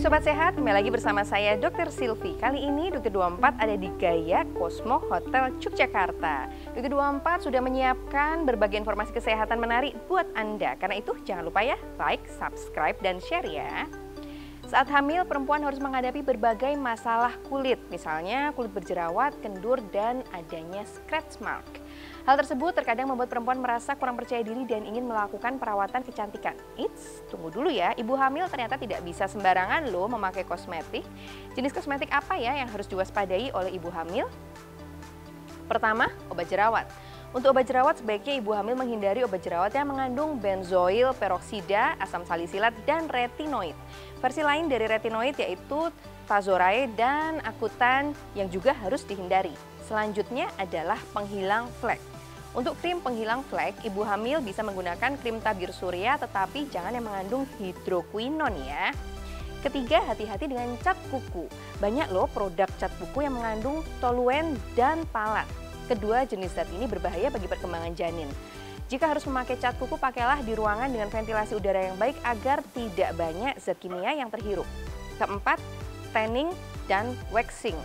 Sobat Sehat, kembali lagi bersama saya Dr. Silvi. Kali ini Dr. 24 ada di Gaya Cosmo Hotel Yogyakarta. Dr. 24 sudah menyiapkan berbagai informasi kesehatan menarik buat Anda. Karena itu jangan lupa ya, like, subscribe, dan share ya. Saat hamil, perempuan harus menghadapi berbagai masalah kulit, misalnya kulit berjerawat, kendur, dan adanya scratch mark. Hal tersebut terkadang membuat perempuan merasa kurang percaya diri dan ingin melakukan perawatan kecantikan. Eits, tunggu dulu ya, ibu hamil ternyata tidak bisa sembarangan loh memakai kosmetik. Jenis kosmetik apa ya yang harus diwaspadai oleh ibu hamil? Pertama, obat jerawat. Untuk obat jerawat, sebaiknya ibu hamil menghindari obat jerawat yang mengandung benzoil peroksida, asam salisilat, dan retinoid. Versi lain dari retinoid yaitu tazorae dan akutan yang juga harus dihindari. Selanjutnya adalah penghilang flek. Untuk krim penghilang flek, ibu hamil bisa menggunakan krim tabir surya tetapi jangan yang mengandung hidroquinon ya. Ketiga, hati-hati dengan cat kuku. Banyak loh produk cat kuku yang mengandung toluen dan palat. Kedua jenis zat ini berbahaya bagi perkembangan janin. Jika harus memakai cat kuku, pakailah di ruangan dengan ventilasi udara yang baik agar tidak banyak zat kimia yang terhirup. Keempat, tanning dan waxing.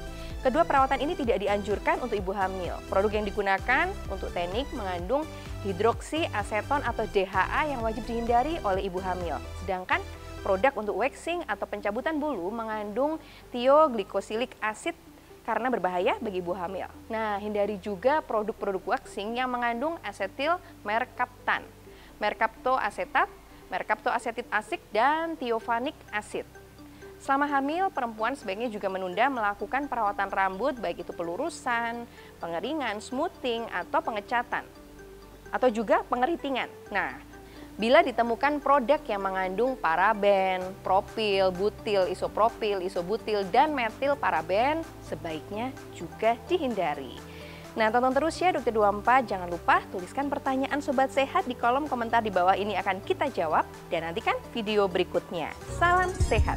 Kedua perawatan ini tidak dianjurkan untuk ibu hamil. Produk yang digunakan untuk tanning mengandung hidroksi aseton atau DHA yang wajib dihindari oleh ibu hamil. Sedangkan produk untuk waxing atau pencabutan bulu mengandung thioglycosilik acid karena berbahaya bagi ibu hamil. Nah, hindari juga produk-produk waxing yang mengandung asetil merkaptan, merkaptoasetat, merkaptoasetit asik, dan tiofanic acid. Selama hamil, perempuan sebaiknya juga menunda melakukan perawatan rambut baik itu pelurusan, pengeringan, smoothing, atau pengecatan. Atau juga pengeritingan. Nah, Bila ditemukan produk yang mengandung paraben, propil, butil, isopropil, isobutil, dan metil paraben, sebaiknya juga dihindari. Nah, tonton terus ya Dokter 24. Jangan lupa tuliskan pertanyaan Sobat Sehat di kolom komentar di bawah ini akan kita jawab. Dan nantikan video berikutnya. Salam sehat!